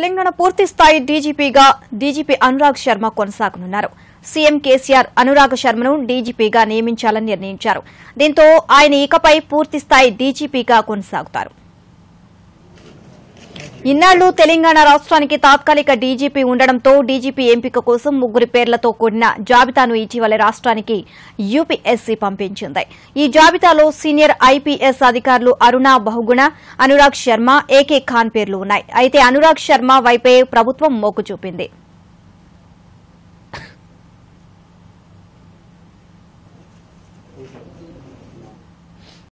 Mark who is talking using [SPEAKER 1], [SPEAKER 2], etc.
[SPEAKER 1] తెలంగాణ పూర్తి స్థాయి డీజీపీగా డీజీపీ అనురాగ్ శర్మ కొనసాగనున్నారు. సీఎం కేసీఆర్ అనురాగ్ శర్మను డీజీపీగా నియమించాలని నిర్ణయించారు. దీంతో ఆయన ఇకపై పూర్తి స్థాయి డీజీపీగా కొనసాగుతారు. ఇన్నాళ్ళు తెలంగాణ రాష్ట్రానికి తాత్కాలిక డీజీపీ ఉండడంతో డీజీపీ ఎంపిక కోసం ముగ్గురు పేర్లతో కూడిన జాబితాను ఇటీవల రాష్ట్రానికి యూపీఎస్సీ పంపించింది. ఈ జాబితాలో సీనియర్ ఐపీఎస్ అధికారులు అరుణ బహుగుణ అనురాగ్ శర్మ ఏకే ఖాన్ పేర్లు ఉన్నాయి. అయితే అనురాగ్ శర్మ వైపే ప్రభుత్వం మోకు చూపింది.